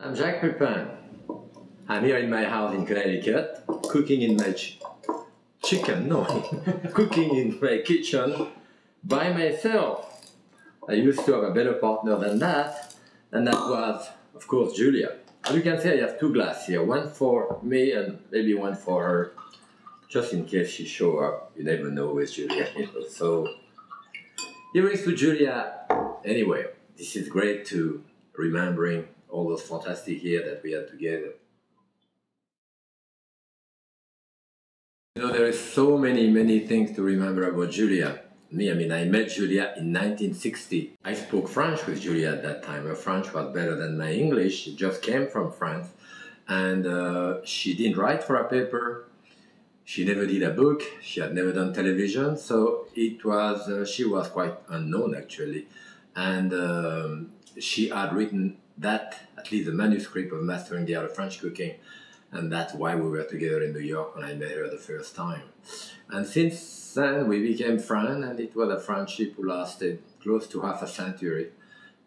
I'm Jacques Pepin. I'm here in my house in Connecticut, cooking in my ch chicken, no, cooking in my kitchen by myself. I used to have a better partner than that, and that was, of course, Julia. As you can see, I have two glasses here, one for me and maybe one for her, just in case she show up. You never know with Julia, you know. So here is to Julia. Anyway, this is great to remembering all those fantastic years that we had together. You know, there is so many, many things to remember about Julia. Me, I mean, I met Julia in 1960. I spoke French with Julia at that time. Her French was better than my English. She just came from France. And uh, she didn't write for a paper. She never did a book. She had never done television. So it was, uh, she was quite unknown actually. And um, she had written that, at least the manuscript of Mastering the Art of French Cooking, and that's why we were together in New York when I met her the first time. And since then, we became friends, and it was a friendship who lasted close to half a century,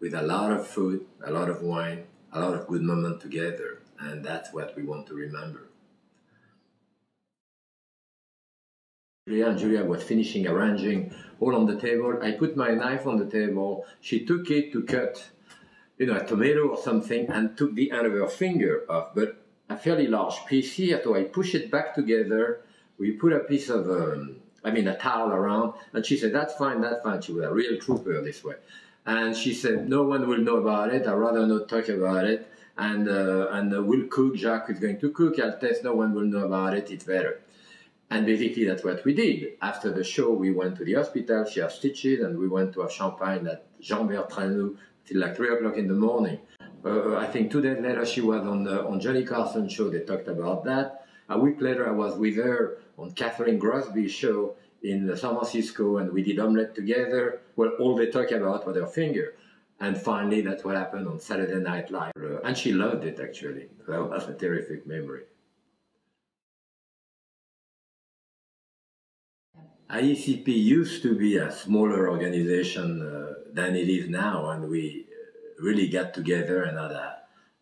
with a lot of food, a lot of wine, a lot of good moments together, and that's what we want to remember. Julia and Julia was finishing arranging all on the table. I put my knife on the table. She took it to cut you know, a tomato or something and took the end of her finger off, but a fairly large piece here. So I push it back together. We put a piece of, um, I mean, a towel around, and she said, "That's fine, that's fine." She was a real trooper this way, and she said, "No one will know about it. I'd rather not talk about it." And uh, and uh, we'll cook. Jacques is going to cook. I'll test. No one will know about it. It's better. And basically, that's what we did. After the show, we went to the hospital. She had stitches, and we went to a champagne at Jean Bertrand till like three o'clock in the morning. Uh, I think two days later she was on the, on Johnny Carson show. They talked about that. A week later I was with her on Catherine Grosby's show in San Francisco, and we did omelette together. Well, all they talk about was her finger. And finally, that's what happened on Saturday Night Live. Uh, and she loved it, actually. That was a terrific memory. IACP used to be a smaller organization uh, than it is now, and we really got together and had a,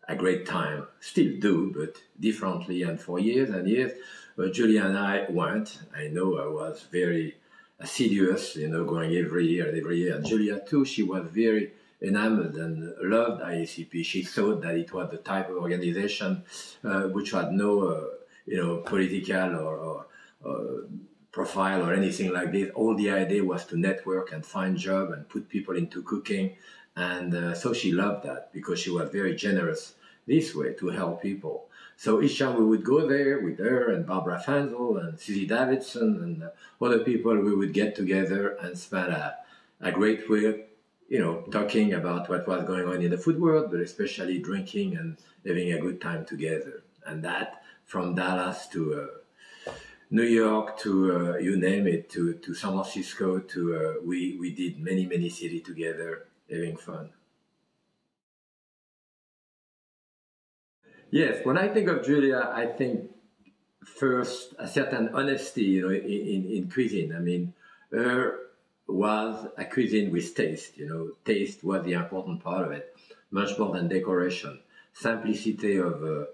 a great time. Still do, but differently. And for years and years, uh, Julia and I went. I know I was very assiduous, you know, going every year and every year. And Julia too, she was very enamored and loved IACP. She thought that it was the type of organization uh, which had no, uh, you know, political or, or, or profile or anything like this. All the idea was to network and find job and put people into cooking. And uh, so she loved that because she was very generous this way to help people. So each time we would go there with her and Barbara Fenzl and Susie Davidson and other people, we would get together and spend a, a great week, you know, talking about what was going on in the food world, but especially drinking and having a good time together. And that from Dallas to uh, New York to uh, you name it to, to San Francisco to uh, we we did many many cities together having fun. Yes, when I think of Julia, I think first a certain honesty, you know, in, in, in cuisine. I mean, her was a cuisine with taste. You know, taste was the important part of it, much more than decoration simplicity of, uh,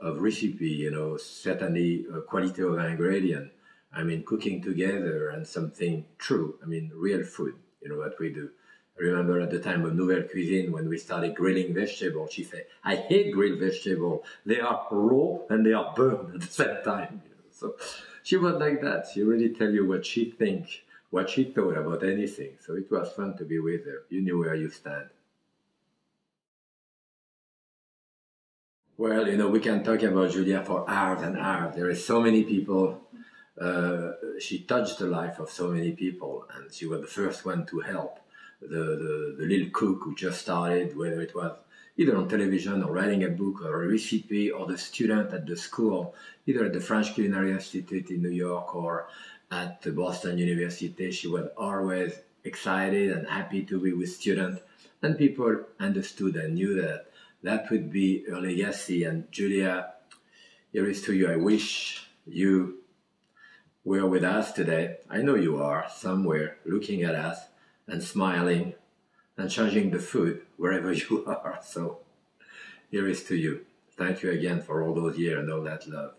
of recipe, you know, certainly quality of ingredient. I mean, cooking together and something true. I mean, real food, you know, what we do. I remember at the time of Nouvelle Cuisine when we started grilling vegetables, she said, I hate grilled vegetables. They are raw and they are burned at the same time. You know? So she was like that. She really tell you what she think, what she thought about anything. So it was fun to be with her. You knew where you stand. Well, you know, we can talk about Julia for hours and hours. There are so many people. Uh, she touched the life of so many people, and she was the first one to help the, the, the little cook who just started, whether it was either on television or writing a book or a recipe, or the student at the school, either at the French Culinary Institute in New York or at the Boston University. She was always excited and happy to be with students, and people understood and knew that that would be her legacy. And Julia, here is to you. I wish you were with us today. I know you are somewhere looking at us and smiling and charging the food wherever you are. So here is to you. Thank you again for all those years and all that love.